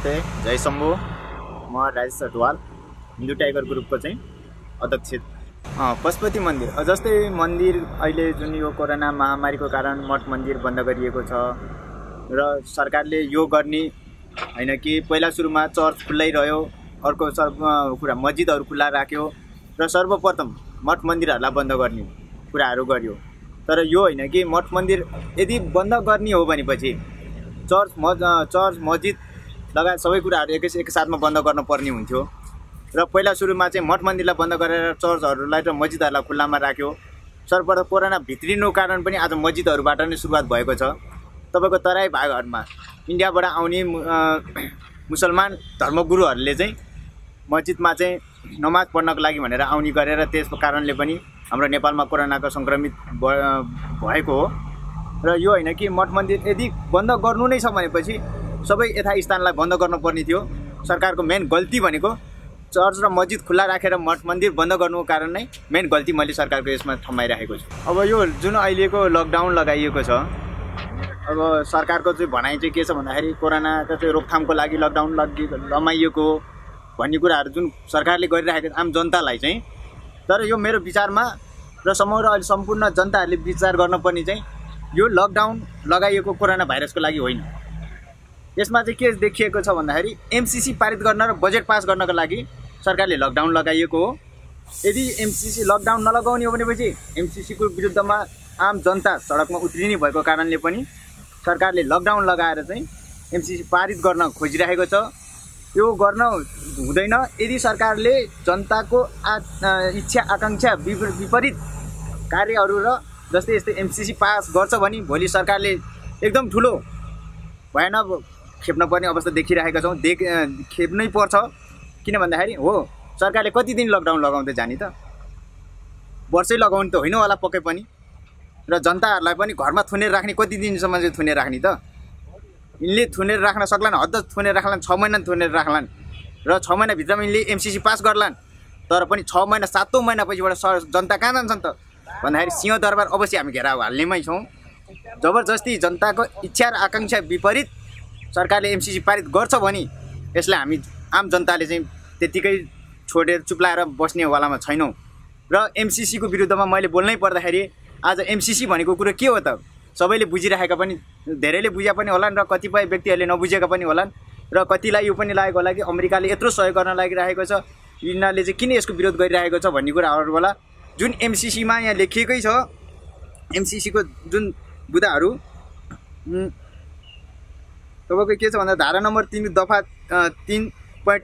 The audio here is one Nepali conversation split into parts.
नमस्ते जय शम्भु म राजेश अटवाल हिन्दू टाइगर ग्रुपको चाहिँ अध्यक्ष। पशुपति मन्दिर। जस्तै मन्दिर अहिले जुन यो कोरोना महामारीको कारण मठ मन्दिर बन्द गरिएको छ र सरकारले यो गर्ने होइन कि पहिला सुरुमा चर्च खुल्लै रह्यो अर्को सर्व कुरा मस्जिदहरू खुल्ला राख्यो र सर्वप्रथम मठ मन्दिरहरूलाई बन्द गर्ने कुराहरू गर्यो। तर यो होइन कि मठ मन्दिर यदि बन्द गर्ने हो भनेपछि चर्च म चर्च मस्जिद लगायत सबै कुराहरू एकै एकसाथमा बन्द गर्न पर्ने हुन्थ्यो। र पहिला सुरुमा चाहिँ मठ मन्दिरलाई बन्द गरेर चर्चहरूलाई र मस्जिदहरूलाई खुल्लामा राख्यो। सर्वप्रथम कोरोना भित्रिनु कारण पनि आज मस्जिदहरूबाट नै सुरुवात भएको छ। तपाईँको तराई भागहरूमा इन्डियाबाट आउने मुसलमान धर्मगुरुहरूले चाहिँ मस्जिदमा चाहिँ नमाज पढ्नको लागि भनेर आउने गरेर त्यसको कारणले पनि हाम्रो नेपालमा कोरोनाको सङ्क्रमित भएको हो। र यो होइन कि मठ मन्दिर यदि बन्द गर्नु नै छ भनेपछि सबै यथास्थानलाई बन्द गर्नुपर्ने थियो। सरकारको मेन गल्ती भनेको चर्च र मस्जिद खुल्ला राखेर मठ मन्दिर बन्द गर्नुको कारण नै मेन गल्ती मैले सरकारको यसमा थमाइराखेको छु। अब यो जुन अहिलेको लकडाउन लगाइएको छ अब सरकारको चाहिँ भनाइ चाहिँ के छ भन्दाखेरि कोरोनाको चाहिँ रोकथामको लागि लकडाउन लगि लमाइएको भन्ने कुराहरू जुन सरकारले गरिराखेको आम जनतालाई चाहिँ। तर यो मेरो विचारमा र समग्र अहिले सम्पूर्ण जनताहरूले विचार गर्नुपर्ने चाहिँ यो लकडाउन लगाइएको कोरोना भाइरसको लागि होइन। यसमा चाहिँ के देखिएको छ भन्दाखेरि एमसिसी पारित गर्न र बजेट पास गर्नको लागि सरकारले लकडाउन लगाइएको हो। यदि एमसिसी लकडाउन नलगाउने हो भनेपछि एमसिसीको विरुद्धमा आम जनता सडकमा उत्रिने भएको कारणले पनि सरकारले लकडाउन लगाएर चाहिँ एमसिसी पारित गर्न खोजिरहेको छ। यो गर्न हुँदैन। यदि सरकारले जनताको आ इच्छा आकाङ्क्षा विप- विपरीत कार्यहरू र जस्तै यस्तै एमसिसी पास गर्छ भने भोलि सरकारले एकदम ठुलो भयानक खेप्न पर्ने अवस्था देखिरहेका छौँ। देख खेप्नै पर्छ। किन भन्दाखेरि हो सरकारले कति दिन लकडाउन लगाउँदै जाने त? वर्षै लगाउने त होइन होला पक्कै पनि। र जनताहरूलाई पनि घरमा थुनेर राख्ने कति दिनसम्म चाहिँ थुनेर राख्ने त? यिनले थुनेर राख्न सक्लान् हद थुनेर राख्लान् छ महिना थुनेर राख्लान्। र छ महिनाभित्रमा यिनले एमसिसी पास गर्लान्। तर पनि छ महिना सातौँ महिनापछिबाट स जनता कहाँ जान्छन् त? भन्दाखेरि सिंहदरबार अवश्य हामी घेराउ हाल्नेमै छौँ। जबरजस्ती जनताको इच्छा र आकाङ्क्षा विपरीत सरकारले एमसिसी पारित गर्छ भने यसलाई हामी आम जनताले चाहिँ त्यत्तिकै छोडेर चुप्लाएर बस्नेवालामा छैनौँ। र एमसिसीको विरुद्धमा मैले बोल्नै पर्दाखेरि आज एमसिसी भनेको कुरो के हो त? सबैले बुझिरहेका पनि धेरैले बुझे पनि होलान् र कतिपय व्यक्तिहरूले नबुझेका पनि होलान् र कतिलाई यो पनि लागेको होला कि अमेरिकाले यत्रो सहयोग गर्न लागिरहेको छ यिनीहरूले चाहिँ किन यसको विरोध गरिरहेको छ भन्ने कुराहरू होला। जुन एमसिसीमा यहाँ लेखिएकै छ एमसिसीको जुन बुदाहरू तपाईँको के छ भन्दा धारा नम्बर तिन दफा तिन पोइन्ट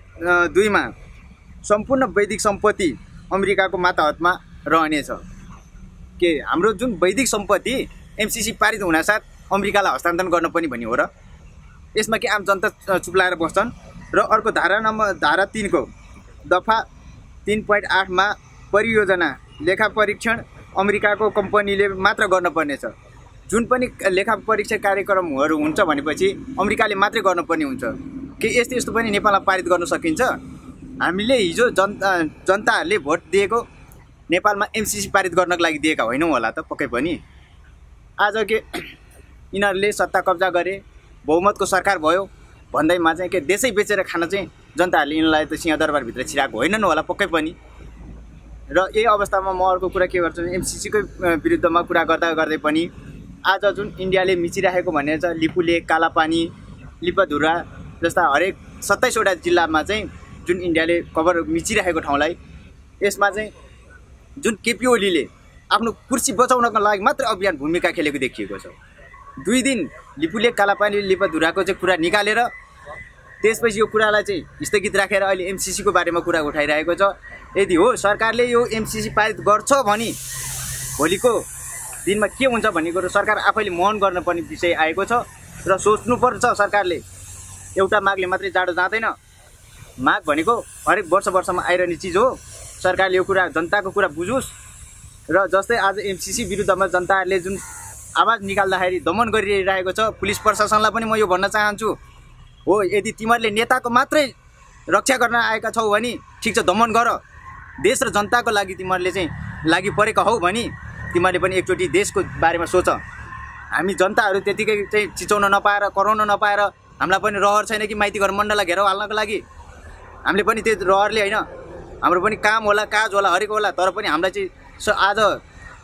दुईमा सम्पूर्ण वैदिक सम्पत्ति अमेरिकाको माताहतमा रहनेछ। के हाम्रो जुन वैदिक सम्पत्ति एमसिसी पारित हुनासाथ अमेरिकालाई हस्तान्तरण गर्न पनि भन्ने हो र यसमा के आम जनता चुप्लाएर बस्छन् र अर्को धारा नम्बर धारा तिनको दफा तिन पोइन्ट आठमा परियोजना लेखा परीक्षण अमेरिकाको कम्पनीले मात्र गर्नुपर्नेछ जुन पनि लेखा परीक्षा कार्यक्रमहरू हुन्छ भनेपछि अमेरिकाले मात्रै गर्नुपर्ने हुन्छ। के यस्तो यस्तो पनि नेपालमा पारित गर्न सकिन्छ? हामीले हिजो जनता जनताहरूले भोट दिएको नेपालमा एमसिसी पारित गर्नको लागि दिएका होइनौँ होला त पक्कै पनि। आज के यिनीहरूले सत्ता कब्जा गरे बहुमतको सरकार भयो भन्दैमा चाहिँ के देशै बेचेर खान चाहिँ जनताहरूले यिनीहरूलाई त सिंहदरबारभित्र छिराएको होइनन् होला पक्कै पनि। र यही अवस्थामा म अर्को कुरा के गर्छु एमसिसीको विरुद्धमा कुरा गर्दा गर्दै पनि आज जुन इन्डियाले मिचिराखेको भनेर छ लिपुले कालापानी लिपधुरा जस्ता हरेक सत्ताइसवटा जिल्लामा चाहिँ जुन इन्डियाले कभर मिचिराखेको ठाउँलाई यसमा चाहिँ जुन केपी ओलीले आफ्नो कुर्सी बचाउनको लागि मात्र अभियान भूमिका खेलेको देखिएको छ। दुई दिन लिपुले कालापानी लिपधुराको चाहिँ कुरा निकालेर त्यसपछि यो कुरालाई चाहिँ स्थगित राखेर अहिले एमसिसीको बारेमा कुरा उठाइरहेको छ। यदि हो सरकारले यो एमसिसी पारित गर्छ भने भोलिको दिनमा के हुन्छ भन्ने कुरो सरकार आफैले महन गर्नुपर्ने विषय आएको छ र सोच्नुपर्छ सरकारले। एउटा मागले मात्रै जाडो जाँदैन। माग भनेको हरेक वर्ष वर्षमा आइरहने चिज हो। सरकारले यो कुरा जनताको कुरा बुझोस् र जस्तै आज एमसिसी विरुद्धमा जनताहरूले जुन आवाज निकाल्दाखेरि दमन गरिरहेको छ पुलिस प्रशासनलाई पनि म यो भन्न चाहन्छु। हो यदि तिमीहरूले नेताको मात्रै रक्षा गर्न आएका छौ भने ठिक छ दमन गर। देश र जनताको लागि तिमीहरूले चाहिँ लागि परेका हौ भने तिमीहरूले पनि एकचोटि देशको बारेमा सोच। हामी जनताहरू त्यतिकै चाहिँ चिचाउन नपाएर कराउन नपाएर हामीलाई पनि रहर छैन कि माइती घर मण्डललाई घेराउ हाल्नको लागि? हामीले पनि त्यो रहरले होइन हाम्रो पनि काम होला काज होला हरेक होला तर पनि हामीलाई चाहिँ आज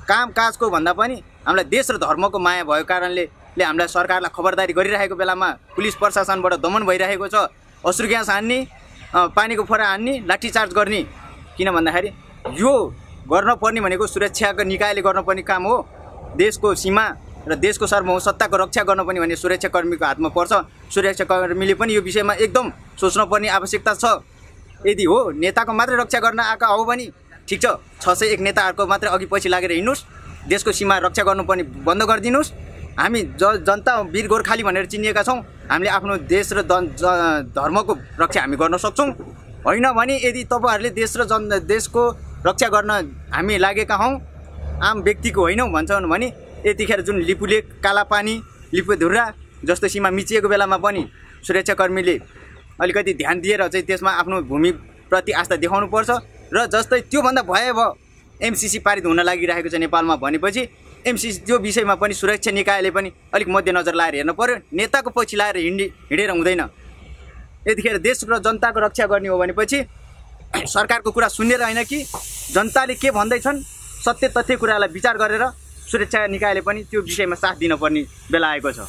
काम काजको भन्दा पनि हामीलाई देश र धर्मको माया भएको कारणले हामीलाई सरकारलाई खबरदारी गरिरहेको बेलामा पुलिस प्रशासनबाट दमन भइरहेको छ। अश्रु ग्यास हान्ने पानीको फोरा हान्ने लाठीचार्ज गर्ने। किन भन्दाखेरि यो गर्नुपर्ने भनेको सुरक्षाको निकायले गर्नुपर्ने काम हो। देशको सीमा र देशको सार्वभौमसत्ताको रक्षा गर्नुपर्ने भने सुरक्षाकर्मीको हातमा पर्छ। सुरक्षाकर्मीले पनि यो विषयमा एकदम सोच्नुपर्ने आवश्यकता छ। यदि हो नेताको मात्रै रक्षा गर्न आएका हो भने ठिक छ। छ सय एक नेताहरूको मात्रै अघि पछि लागेर हिँड्नुहोस्। देशको सीमा रक्षा गर्नुपर्ने बन्द गरिदिनुहोस्। हामी ज जनता वीर गोर्खाली भनेर चिनिएका छौँ। हामीले आफ्नो देश र दन ज- धर्मको रक्षा हामी गर्न सक्छौँ। होइन भने यदि तपाईँहरूले देश र जन देशको रक्षा गर्न हामी लागेका हौँ। आम व्यक्तिको होइनौँ भन्छन् भने यतिखेर जुन लिपुले कालापानी लिपुधुरा जस्तो सीमा मिचिएको बेलामा पनि सुरक्षाकर्मीले अलिकति ध्यान दिएर चाहिँ त्यसमा आफ्नो भूमिप्रति आस्था देखाउनुपर्छ र जस्तै त्योभन्दा भए भयो एमसिसी पारित हुन लागिरहेको छ नेपालमा भनेपछि एमसिसी त्यो विषयमा पनि सुरक्षा निकायले पनि अलिक मध्यनजर लाएर हेर्नु पर्यो। नेताको पछि लाएर हिँडी हिँडेर हुँदैन। यतिखेर देश र जनताको रक्षा गर्ने हो भनेपछि सरकारको कुरा सुनेर होइन कि जनताले के भन्दैछन्? सत्य तथ्य कुरालाई विचार गरेर सुरक्षा निकायले पनि त्यो विषयमा साथ दिनुपर्ने बेला आएको छ।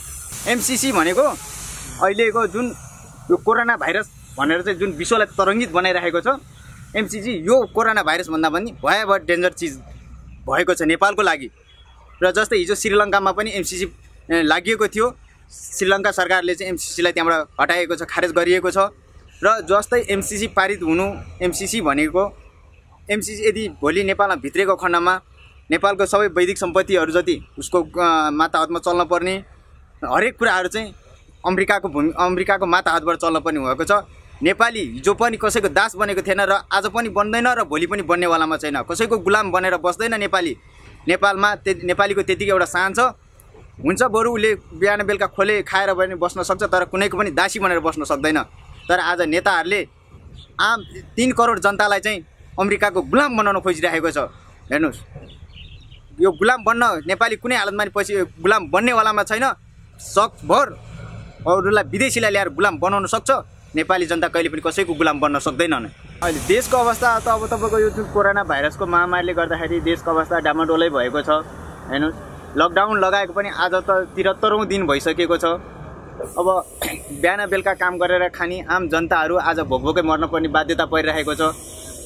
एमसिसी भनेको अहिलेको जुन यो कोरोना भाइरस भनेर चाहिँ जुन विश्वलाई तरङ्गित बनाइरहेको छ एमसिसी यो कोरोना भाइरसभन्दा पनि भयावह डेन्जर चिज भएको छ नेपालको लागि। र जस्तै हिजो श्रीलङ्कामा पनि एमसिसी लागि थियो। श्रीलङ्का सरकारले चाहिँ एमसिसीलाई त्यहाँबाट हटाएको छ खारेज गरिएको छ। र जस्तै एमसिसी पारित हुनु एमसिसी भनेको एमसिसी यदि भोलि नेपालमा भित्रेको खण्डमा नेपालको सबै वैदिक सम्पत्तिहरू जति उसको अँ, माता हातमा चल्न पर्ने हरेक कुराहरू चाहिँ अमेरिकाको भूमि अमेरिकाको माता हातबाट चल्न पर्ने भएको छ। नेपाली हिजो पनि कसैको दास बनेको थिएन र आज पनि बन्दैन र भोलि पनि बन्नेवालामा छैन। कसैको गुलाम बनेर बस्दैन नेपाली। नेपालमा ते नेपालीको त्यतिकै एउटा सान छ। हुन्छ बरु उसले बिहान बेलुका खोले खाएर पनि बस्न सक्छ तर कुनैको पनि दासी बनेर बस्न सक्दैन। तर आज नेताहरूले आम तिन करोड जनतालाई चाहिँ अमेरिकाको गुलाम बनाउन खोजिरहेको छ। हेर्नुहोस्। यो गुलाम बन्न नेपाली कुनै हालतमा पछि गुलाम बन्नेवालामा छैन। सकभर अरूलाई विदेशीलाई ल्याएर गुलाम बनाउन सक्छ। नेपाली जनता कहिले पनि कसैको गुलाम बन्न सक्दैनन्। अहिले देशको अवस्था त अब तपाईँको यो जुन कोरोना भाइरसको महामारीले गर्दाखेरि देशको अवस्था डामाडोलै भएको छ। हेर्नुहोस्। लकडाउन लगाएको पनि आज त त्रिहत्तरौँ दिन भइसकेको छ। अब बिहान बेलुका काम गरेर खाने आम जनताहरू आज भोकभोकै मर्नुपर्ने बाध्यता परिरहेको छ।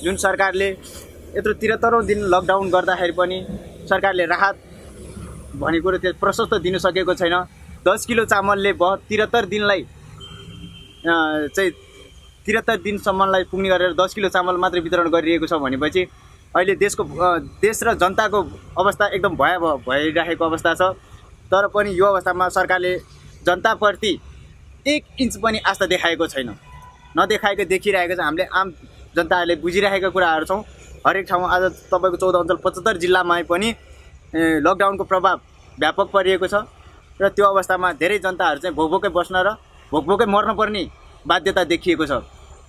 जुन सरकारले यत्रो त्रिहत्तरौँ दिन लकडाउन गर्दाखेरि पनि सरकारले राहत भन्ने कुरो त्यो प्रशस्त दिनु सकेको छैन। दस किलो चामलले ब त्रिहत्तर दिनलाई चाहिँ त्रिहत्तर दिनसम्मलाई पुग्ने गरेर दस किलो चामल मात्रै वितरण गरिएको छ भनेपछि अहिले देशको देश र जनताको अवस्था एकदम भयावह भइरहेको अवस्था छ। तर पनि यो अवस्थामा सरकारले जनताप्रति एक इन्च पनि आस्था देखाएको छैन। नदेखाएको देखिरहेको छ। हामीले आम जनताहरूले बुझिरहेका कुराहरू छौँ। हरेक ठाउँमा आज तपाईँको चौध अञ्चल पचहत्तर जिल्लामा पनि लकडाउनको प्रभाव व्यापक परिएको छ र त्यो अवस्थामा धेरै जनताहरू चाहिँ भोकभोकै बस्न र भोकभोकै मर्नुपर्ने बाध्यता देखिएको छ।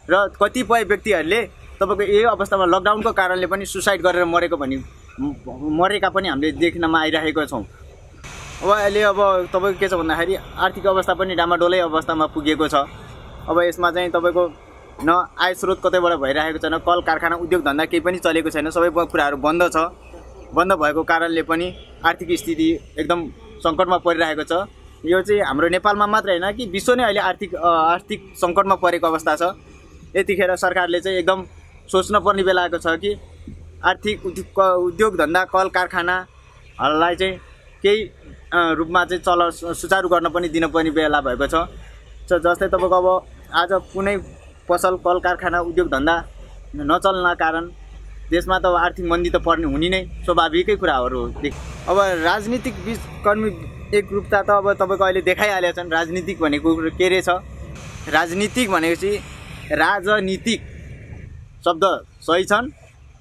र कतिपय व्यक्तिहरूले तपाईँको यही अवस्थामा लकडाउनको कारणले पनि सुसाइड गरेर मरेको भनी मरेका पनि हामीले देख्नमा आइरहेको छौँ। अब अहिले अब तपाईँको के छ भन्दाखेरि आर्थिक अवस्था पनि डामाडोलै अवस्थामा पुगेको छ। अब यसमा चाहिँ तपाईँको न आय स्रोत कतैबाट भइरहेको छैन कल कारखाना उद्योग धन्दा केही पनि चलेको छैन सबै कुराहरू बन्द छ। बन्द भएको कारणले पनि आर्थिक स्थिति एकदम सङ्कटमा परिरहेको छ। यो चाहिँ हाम्रो नेपालमा मात्रै होइन कि विश्व नै अहिले आर्थिक आर्थिक सङ्कटमा परेको अवस्था छ। यतिखेर सरकारले चाहिँ एकदम सोच्न पर्ने बेला आएको छ कि आर्थिक उद्योग धन्दा कल कारखानाहरूलाई चाहिँ केही रूपमा चाहिँ चल सुचारू गर्न पनि दिनुपर्ने बेला भएको छ। जस्तै तपाईँको अब आज कुनै पसल कल कारखाना उद्योग धन्दा नचल्न कारण देशमा त आर्थिक मन्दी त पर्ने हुने नै स्वाभाविकै कुराहरू हो। अब राजनीतिक बिच कर्मी एकरूपता त अब तपाईँको अहिले देखाइहालेका छन्। राजनीतिक भनेको के रहेछ राजनीतिक भनेपछि राजनीतिक शब्द सही छन्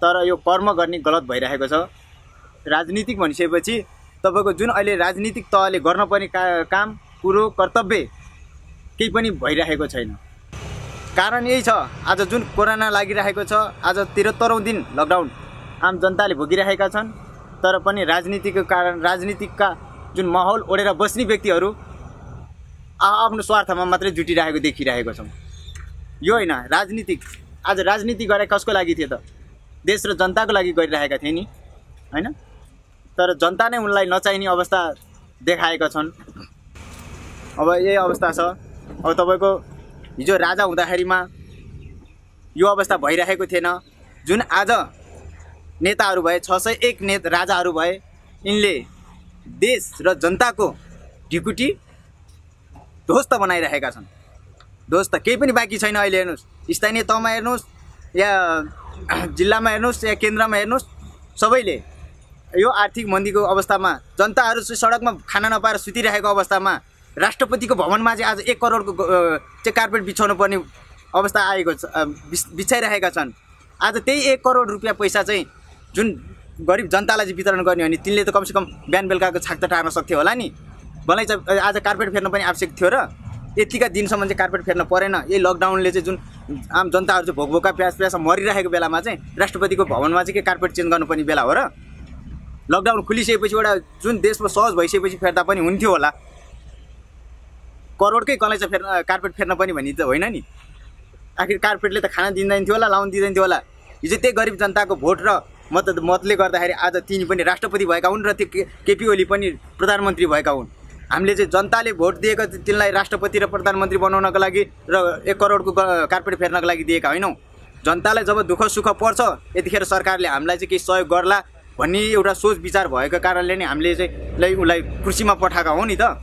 तर यो कर्म गर्ने गलत भइरहेको छ। राजनीतिक भनिसकेपछि तपाईँको जुन अहिले राजनीतिक तहले गर्नुपर्ने का काम कुरो कर्तव्य केही पनि भइरहेको छैन। कारण यही छ आज जुन कोरोना लागिरहेको छ आज त्रिहत्तरौँ दिन लकडाउन आम जनताले भोगिरहेका छन् तर पनि राजनीतिको कारण राजनीतिकका जुन माहौल ओढेर बस्ने व्यक्तिहरू आफ्नो स्वार्थमा मात्रै जुटिरहेको देखिरहेको छौँ। यो होइन राजनीतिक आज राजनीति गरे कसको लागि थियो त? देश र जनताको लागि गरिरहेका थिए नि होइन? तर जनता नै उनलाई नचाहिने अवस्था देखाएका छन्। अब यही अवस्था छ। अब तपाईँको हिजो राजा हुँदाखेरिमा यो अवस्था भइरहेको थिएन। जुन आज नेताहरू भए छ सय एक ने राजाहरू भए यिनले देश र जनताको ढिकुटी ध्वस्त बनाइरहेका छन्। ध्वस्त केही पनि बाँकी छैन अहिले हेर्नुहोस्। स्थानीय तहमा हेर्नुहोस् या जिल्लामा हेर्नुहोस् या केन्द्रमा हेर्नुहोस् सबैले यो आर्थिक मन्दीको अवस्थामा जनताहरू चाहिँ सडकमा खाना नपाएर सुतिरहेको अवस्थामा राष्ट्रपतिको भवनमा चाहिँ आज एक करोडको चाहिँ कार्पेट बिछाउनु पर्ने अवस्था आएको छ बिछाइरहेका छन्। आज त्यही एक करोड रुपियाँ पैसा चाहिँ जुन गरिब जनतालाई चाहिँ वितरण गर्ने हो भने तिनले त कमसेकम बिहान बेलुकाको छाक त टार्न सक्थ्यो होला नि। भलै चाहिँ आज कार्पेट फेर्न पनि आवश्यक थियो र यतिका दिनसम्म चाहिँ कार्पेट फेर्न परेन। यही लकडाउनले चाहिँ जुन आम जनताहरू चाहिँ भोकभोका प्यास प्यास मरिरहेको बेलामा चाहिँ राष्ट्रपतिको भवनमा चाहिँ के कार्पेट चेन्ज गर्नुपर्ने बेला हो र लकडाउन खुलिसकेपछि एउटा जुन देशमा सहज भइसकेपछि फेर्दा पनि हुन्थ्यो होला। करोडकै गलैँचा फेर्न कार्पेट फेर्न पनि भनी त होइन नि। आखिर कार्पेटले त खाना दिँदैन थियो होला लाउनु दिँदैन थियो होला। हिजो त्यही गरिब जनताको भोट र मत मतले गर्दाखेरि आज तिनी पनि राष्ट्रपति भएका हुन् र त्यो केपी ओली पनि प्रधानमन्त्री भएका हुन्। हामीले चाहिँ जनताले भोट दिएको तिनलाई राष्ट्रपति र प्रधानमन्त्री बनाउनको लागि र एक करोडको कार्पेट फेर्नको लागि दिएका होइनौँ। जनतालाई जब दुःख सुख पर्छ यतिखेर सरकारले हामीलाई चाहिँ केही सहयोग गर्ला। भन्ने एउटा सोच विचार भएको कारणले नै हामीले चाहिँ लाई उसलाई कुर्सीमा पठाएका हो नि त।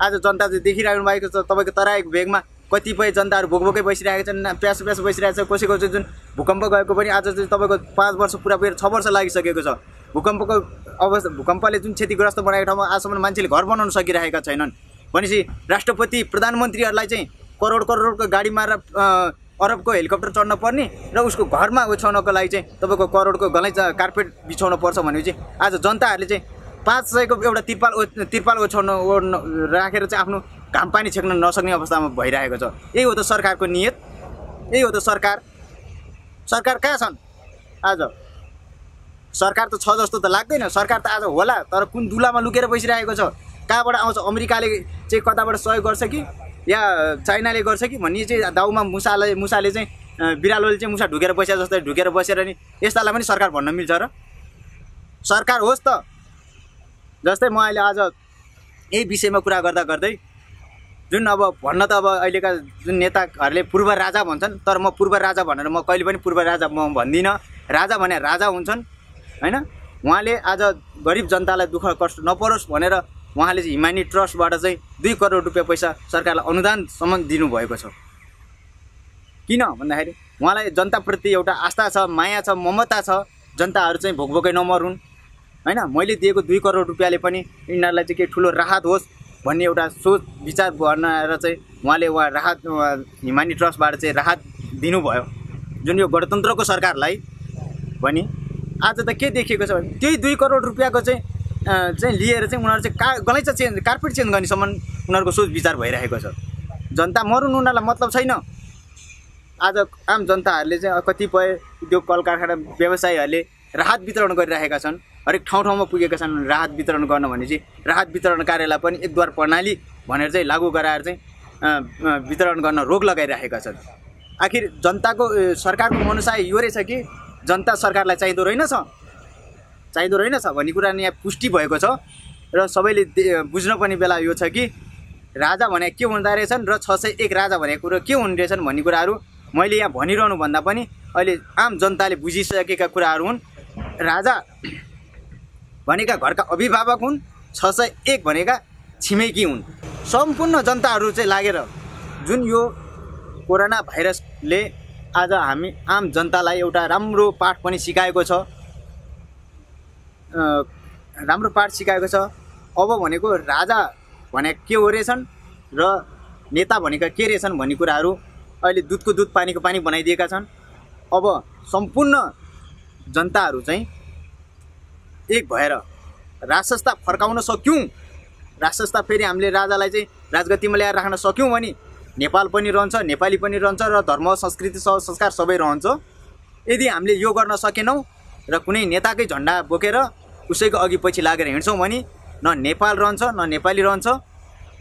आज जनता चाहिँ देखिरहनु भएको छ तपाईँको तराईको भेगमा कतिपय जनताहरू भोकभोकै बसिरहेका छन् प्यास प्यास बसिरहेको छ कसैको चाहिँ जुन भूकम्प गएको पनि आज चाहिँ तपाईँको पाँच वर्ष पुरा पुरा छ वर्ष लागिसकेको छ। भूकम्पको अवस्था भूकम्पले जुन क्षतिग्रस्त बनाएको ठाउँमा आजसम्म मान्छेले घर बनाउन सकिरहेका छैनन्। भनेपछि राष्ट्रपति प्रधानमन्त्रीहरूलाई चाहिँ करोड करोडको गाडीमा र अ, अरबको हेलिकप्टर चढ्न पर्ने र उसको घरमा ओछ्याउनको लागि चाहिँ तपाईँको करोडको गलैँचा कार्पेट बिछाउनु पर्छ भनेपछि आज जनताहरूले चाहिँ पाँच सयको एउटा तिरपाल ओ- तिरपाल ओछ्याउन राखेर चाहिँ आफ्नो घाम पानी छेक्न नसक्ने अवस्थामा भइरहेको छ। यही हो त सरकारको नियत यही हो त सरकार। सरकार कहाँ छन्? आज। सरकार त छ जस्तो त लाग्दैन। सरकार त आज होला तर कुन दुलामा लुकेर बसिरहेको छ? कहाँबाट आउँछ? अमेरिकाले चाहिँ कताबाट सहयोग गर्छ कि? या चाइनाले गर्छ कि भन्ने चाहिँ दाउमा मुसाले मुसाले चाहिँ बिरालोले चाहिँ मुसा ढुकेर बसेर जस्तै ढुकेर बसेर नि यस्तालाई पनि सरकार भन्न मिल्छ र। सरकार होस् त। जस्तै म अहिले आज यही विषयमा कुरा गर्दा गर्दै जुन अब भन्न त अब अहिलेका जुन नेताहरूले पूर्व राजा भन्छन् तर म पूर्व राजा भनेर म कहिले पनि पूर्व राजा म भन्दिनँ। राजा भने राजा हुन्छन् होइन? उहाँले आज गरिब जनतालाई दुःख कष्ट नपरोस् भनेर उहाँले चाहिँ हिमानी ट्रस्टबाट चाहिँ दुई करोड रुपियाँ पैसा सरकारलाई अनुदानसम्म दिनुभएको छ। किन भन्दाखेरि उहाँलाई जनताप्रति एउटा आस्था छ माया छ ममता छ। जनताहरू चाहिँ भोकभोकै नमरुन्। होइन? मैले दिएको दुई करोड रुपियाँले पनि यिनीहरूलाई चाहिँ केही ठुलो राहत होस् भन्ने एउटा सोच विचार बनाएर चाहिँ उहाँले उहाँ राहत हिमानी ट्रस्टबाट चाहिँ राहत दिनुभयो। जुन यो गणतन्त्रको सरकारलाई भने आज त के देखिएको छ भने त्यही दुई करोड रुपियाँको चाहिँ चाहिँ लिएर चाहिँ उनीहरू चाहिँ का गलैँचा चेन्ज कार्पेट चेन्ज गर्नेसम्म उनीहरूको सोच विचार भइरहेको छ। जनता मरुन् उनीहरूलाई मतलब छैन। आज आम जनताहरूले चाहिँ कतिपय उद्योग कल कारखाना व्यवसायीहरूले राहत वितरण गरिरहेका छन्। हरेक ठाउँ ठाउँमा पुगेका छन्। राहत वितरण गर्न भने चाहिँ राहत वितरण कार्यलाई पनि एकद्वार प्रणाली भनेर चाहिँ लागू गराएर चाहिँ वितरण गर्न रोक लगाइरहेका छन्। आखिर जनताको सरकारको मनसाय यो रहेछ कि जनता सरकारलाई चाहिँदो रहेनछ? चाहिँदो रहेनछ भन्ने कुरा यहाँ पुष्टि भएको छ। र सबैले दे- बुझ्न पनि बेला यो छ कि राजा भने के हुँदो रहेछन् र छ सय एक राजा भनेको कुरो के हुने रहेछन् भन्ने कुराहरू मैले यहाँ भनिरहनु भन्दा पनि अहिले आम जनताले बुझिसकेका कुराहरू हुन्। राजा भनेका घरका अभिभावक हुन् छ सय एक भनेका छिमेकी हुन्। सम्पूर्ण जनताहरू चाहिँ लागेर जुन यो कोरोना भाइरसले आज हामी आम जनतालाई एउटा राम्रो पाठ पनि सिकाएको छ। राम्रो पाठ सिकाएको छ। अब भनेको राजा भनेको के हो रहेछन् र नेता भनेका के रहेछन् भन्ने कुराहरू अहिले दुधको दुध पानीको पानी बनाइदिएका छन्। अब सम्पूर्ण जनताहरू चाहिँ एक भएर राजसंस्था फर्काउन सक्यौँ। राजसंस्था फेरि हामीले राजालाई चाहिँ राजगतिमा ल्याएर राख्न सक्यौँ भने नेपाल पनि रहन्छ नेपाली पनि रहन्छ र धर्म संस्कृति संस्कार सबै रहन्छ। यदि हामीले यो गर्न सकेनौँ र कुनै नेताकै झन्डा बोकेर उसैको अघि पछि लागेर हिँड्छौँ भने न नेपाल रहन्छ न नेपाली रहन्छ।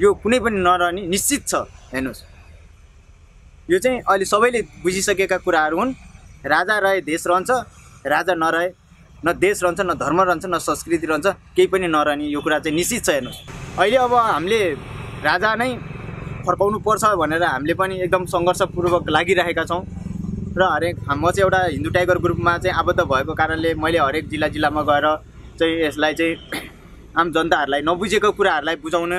यो कुनै पनि नरहने निश्चित छ। हेर्नुहोस्। यो चाहिँ अहिले सबैले बुझिसकेका कुराहरू हुन्। राजा रहे देश रहन्छ। राजा नरहे न देश रहन्छ न धर्म रहन्छ न संस्कृति रहन्छ केही पनि नरहने यो कुरा चाहिँ निश्चित छ हेर्नुहोस्। अहिले अब हामीले राजा नै फर्काउनु पर्छ भनेर हामीले पनि एकदम सङ्घर्षपूर्वक लागिरहेका छौँ। र हरेक म चाहिँ एउटा हिन्दू टाइगर ग्रुपमा चाहिँ आबद्ध भएको कारणले मैले हरेक जिल्ला जिल्लामा गएर चाहिँ यसलाई चाहिँ आम जनताहरूलाई नबुझेको कुराहरूलाई बुझाउन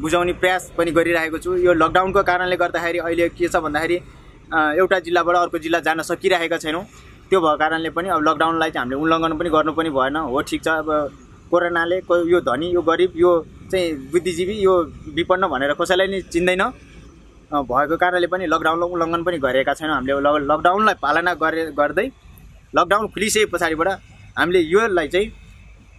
बुझाउने प्रयास पनि गरिरहेको छु। यो लकडाउनको कारणले गर्दाखेरि अहिले के छ भन्दाखेरि एउटा जिल्लाबाट अर्को जिल्ला जान सकिरहेका छैनौँ। त्यो भएको कारणले पनि अब लकडाउनलाई चाहिँ हामीले उल्लङ्घन पनि गर्नु पनि भएन। हो ठिक छ। अब कोरोनाले यो धनी यो गरिब यो चाहिँ बुद्धिजीवी यो विपन्न भनेर कसैलाई नै चिन्दैन। भएको कारणले पनि लकडाउनलाई उल्लङ्घन पनि गरेका छैनौँ। हामीले लकडाउनलाई पालना गरे गर्दै लकडाउन खुलिसके पछाडिबाट हामीले योलाई चाहिँ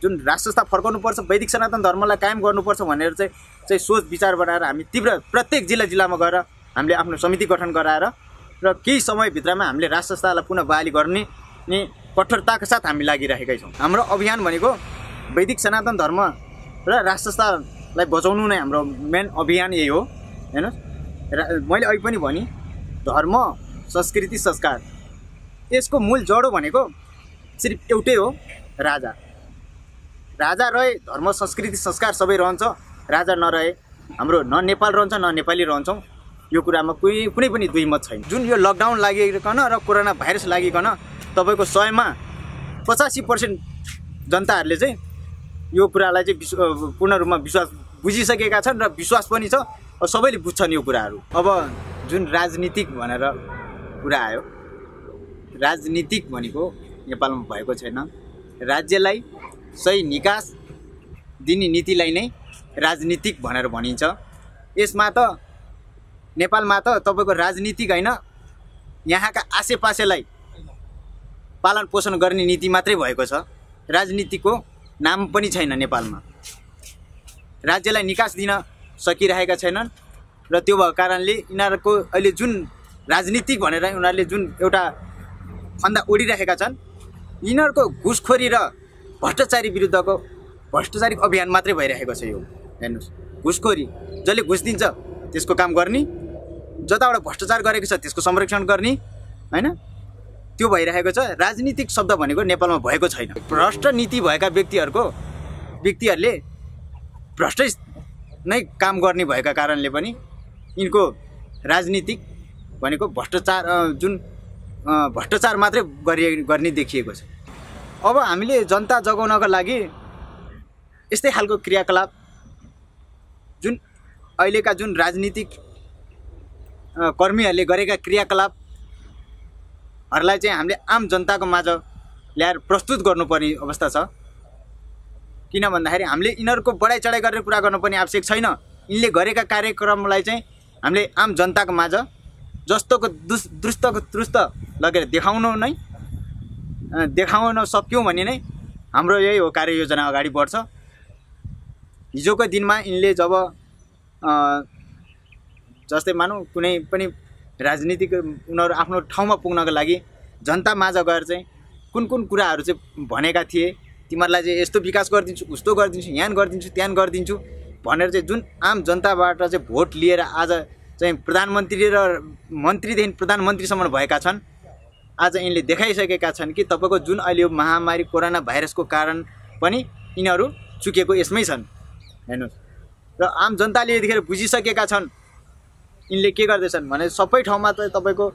जुन राष्ट्रता फर्काउनुपर्छ वैदिक सनातन धर्मलाई कायम गर्नुपर्छ भनेर चाहिँ चाहिँ सोच विचार बनाएर हामी तीव्र प्रत्येक जिल्ला जिल्लामा गएर हामीले आफ्नो समिति गठन गराएर र केही समयभित्रमा हामीले राष्ट्रतालाई पुनः बहाली गर्ने नि कठोरताका साथ हामी लागिरहेकै छौँ। हाम्रो अभियान भनेको वैदिक सनातन धर्म र राष्ट्रतालाई बचाउनु नै हाम्रो मेन अभियान यही हो। हेर्नुहोस्। मैले अघि पनि भने धर्म संस्कृति संस्कार यसको मूल जडो भनेको सिर्फ एउटै हो राजा। राजा रहे धर्म संस्कृति संस्कार सबै रहन्छ। राजा नरहे हाम्रो न नेपाल रहन्छ न नेपाली रहन्छौँ। यो कुरामा कुनै कुनै पनि दुई मत छैन। जुन यो लकडाउन लागिकन र कोरोना भाइरस लागिकन तपाईँको सयमा पचासी पर्सेन्ट जनताहरूले चाहिँ यो कुरालाई चाहिँ विश्व पूर्ण रूपमा विश्वास बुझिसकेका छन् र विश्वास पनि छ। सबैले बुझ्छन् यो कुराहरू। अब जुन राजनीतिक भनेर कुरा आयो राजनीतिक भनेको नेपालमा भएको छैन। राज्यलाई सही निकास दिने नीतिलाई नै राजनीतिक भनेर भनिन्छ। यसमा त नेपालमा त तपाईँको राजनीतिक होइन यहाँका आसेपासेलाई पालन पोषण गर्ने नीति मात्रै भएको छ। राजनीतिको नाम पनि छैन नेपालमा। राज्यलाई निकास दिन सकिरहेका छैनन् र त्यो भएको कारणले यिनीहरूको अहिले जुन राजनीतिक भनेर उनीहरूले जुन एउटा फन्दा ओडिरहेका छन् यिनीहरूको घुसखोरी र भ्रष्टाचारी विरुद्धको भ्रष्टाचारी अभियान मात्रै भइरहेको छ यो। हेर्नुहोस् घुसखोरी जसले घुस दिन्छ त्यसको काम गर्ने जताबाट भ्रष्टाचार गरेको छ त्यसको संरक्षण गर्ने होइन? त्यो भइरहेको छ। राजनीतिक शब्द भनेको नेपालमा भएको छैन। भ्रष्ट नीति भएका व्यक्तिहरूको व्यक्तिहरूले भ्रष्टै नै काम गर्ने भएका कारणले पनि यिनको राजनीतिक भनेको भ्रष्टाचार जुन भ्रष्टाचार मात्रै गरिए गर्ने देखिएको छ। अब हामीले जनता जगाउनको लागि यस्तै खालको क्रियाकलाप जुन अहिलेका जुन राजनीतिक कर्मीहरूले गरेका क्रियाकलापहरूलाई चाहिँ हामीले आम जनताको माझ ल्याएर प्रस्तुत गर्नुपर्ने अवस्था छ। किन भन्दाखेरि हामीले यिनीहरूको बढाइ चढाइ गरेर कुरा गर्नुपर्ने आवश्यक छैन। यिनले गरेका कार्यक्रमलाई चाहिँ हामीले आम जनताको माझ जस्तोको दुस् दुस्तको दुस्त लगेर देखाउनु नै देखाउन सक्यौँ भने नै हाम्रो यही हो कार्ययोजना अगाडि बढ्छ। हिजोको दिनमा यिनले जब जस्तै मानौँ कुनै पनि राजनीतिक उनीहरू आफ्नो ठाउँमा पुग्नको लागि जनता माझ गएर चाहिँ कुन कुन कुराहरू चाहिँ भनेका थिए तिमीहरूलाई चाहिँ यस्तो विकास गरिदिन्छु उस्तो गरिदिन्छु यहाँ गरिदिन्छु त्यहाँ गरिदिन्छु भनेर चाहिँ जुन आम जनताबाट चाहिँ भोट लिएर आज चाहिँ प्रधानमन्त्री र मन्त्रीदेखि प्रधानमन्त्रीसम्म भएका छन् आज यिनले देखाइसकेका छन् कि तपाईँको जुन अहिले यो महामारी कोरोना भाइरसको कारण पनि यिनीहरू चुकेको यसमै छन्। हेर्नुहोस्। र आम जनताले यतिखेर बुझिसकेका छन्। यिनले के गर्दैछन् भने सबै ठाउँमा त तपाईँको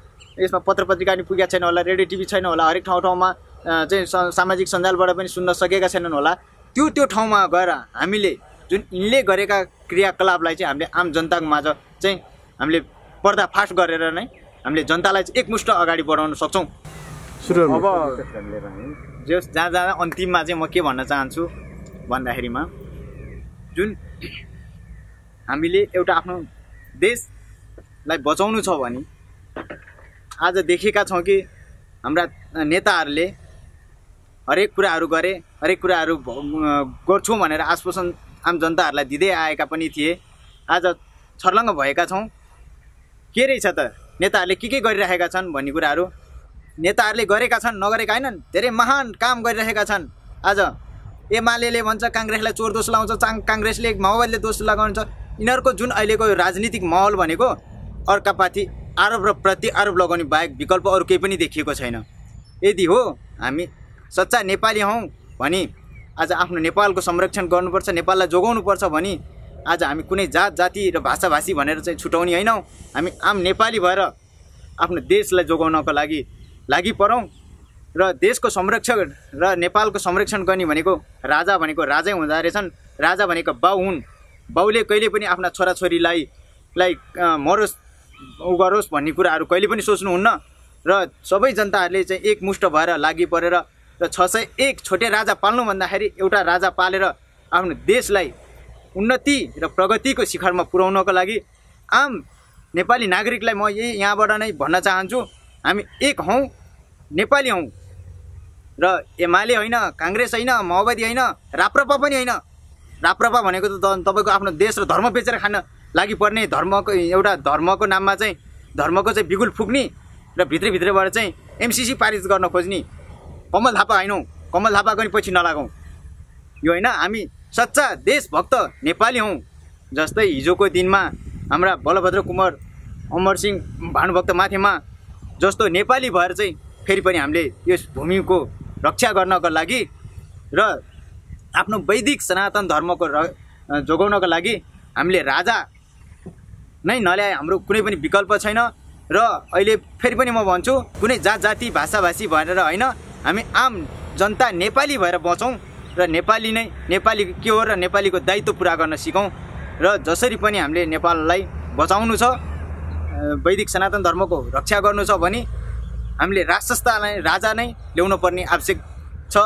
यसमा पत्र पत्रिका पनि पुगेको छैन होला रेडियो टिभी छैन होला हरेक ठाउँ ठाउँमा चाहिँ सामाजिक सञ्जालबाट पनि सुन्न सकेका छैनन् होला। त्यो त्यो ठाउँमा गएर हामीले जुन यिनले गरेका क्रियाकलापलाई चाहिँ हामीले आम जनताको माझ चाहिँ हामीले पर्दाफास गरेर नै हामीले जनतालाई चाहिँ एकमुष्ट अगाडि बढाउन सक्छौँ। अब जस जहाँ जहाँ अन्तिममा चाहिँ म के भन्न चाहन्छु भन्दाखेरिमा जुन हामीले एउटा आफ्नो देशलाई बचाउनु छ भने आज देखेका छौँ कि हाम्रा नेताहरूले हरेक कुराहरू गरे हरेक कुराहरू गर्छौँ भनेर आश्वासन आम जनताहरूलाई दिँदै आएका पनि थिए। आज छर्लङ्ग भएका छौँ। के रहेछ त? नेताहरूले के के गरिरहेका छन् भन्ने कुराहरू नेताहरूले गरेका छन् नगरेका होइनन् धेरै महान काम गरिरहेका छन्। आज एमाले भन्छ काङ्ग्रेसलाई चोर दोष लगाउँछ चाङ काङ्ग्रेसले माओवादीले दोष लगाउँछ यिनीहरूको जुन अहिलेको राजनीतिक माहौल भनेको अर्कापाथि आरोप र प्रति आरोप लगाउने बाहेक विकल्प अरू केही पनि देखिएको छैन। यदि हो हामी सच्चा नेपाली हौँ भने आज आफ्नो नेपालको संरक्षण गर्नुपर्छ नेपाललाई जोगाउनुपर्छ भने आज हामी कुनै जात जाति र भाषाभाषी भनेर चाहिँ छुटाउने होइनौँ हामी आम नेपाली भएर आफ्नो देशलाई जोगाउनको लागि लागि परौँ र देशको संरक्षण र नेपालको संरक्षण गर्ने भनेको राजा भनेको राजै हुँदो रहेछन्। राजा भनेको बाउ हुन्। बाउले कहिले पनि आफ्ना छोराछोरीलाई लाई मरोस् उ गरोस् भन्ने कुराहरू कहिले पनि सोच्नुहुन्न र सबै जनताहरूले चाहिँ एकमुष्ट भएर लागि परेर र छ सय एक छोटे राजा पाल्नु भन्दाखेरि एउटा राजा पालेर आफ्नो देशलाई उन्नति र प्रगतिको शिखरमा पुर्याउनको लागि आम नेपाली नागरिकलाई म यही यहाँबाट नै भन्न चाहन्छु। हामी एक हौँ नेपाली हौँ। र एमाले होइन काङ्ग्रेस होइन माओवादी होइन राप्रपा पनि होइन। राप्रपा भनेको त तपाईँको आफ्नो देश र धर्म बेचेर खान लागि पर्ने धर्मको एउटा धर्मको नाममा चाहिँ धर्मको चाहिँ बिगुल फुक्ने र भित्री भित्रबाट चाहिँ एमसिसी पारित गर्न खोज्ने कमल थापा होइनौँ। कमल थापाको पनि पछि नलागौँ। यो होइन हामी सच्चा देशभक्त नेपाली हौँ। जस्तै हिजोको दिनमा हाम्रा बलभद्र कुमार अमरसिंह भानुभक्त माथेमा जस्तो नेपाली भएर चाहिँ फेरि पनि हामीले यस भूमिको रक्षा गर्नको लागि र आफ्नो वैदिक सनातन धर्मको र जोगाउनको लागि हामीले राजा नै नल्याए हाम्रो कुनै पनि विकल्प छैन र अहिले फेरि पनि म भन्छु कुनै जात जाति भाषाभाषी भनेर होइन हामी आम जनता नेपाली भएर बचौँ र नेपाली नै नेपाली के हो र नेपालीको दायित्व पुरा गर्न सिकौँ। र जसरी पनि हामीले नेपाललाई बचाउनु छ वैदिक सनातन धर्मको रक्षा गर्नु छ भने हामीले राजसंस्थालाई राजा नै ल्याउनु पर्ने आवश्यक छ।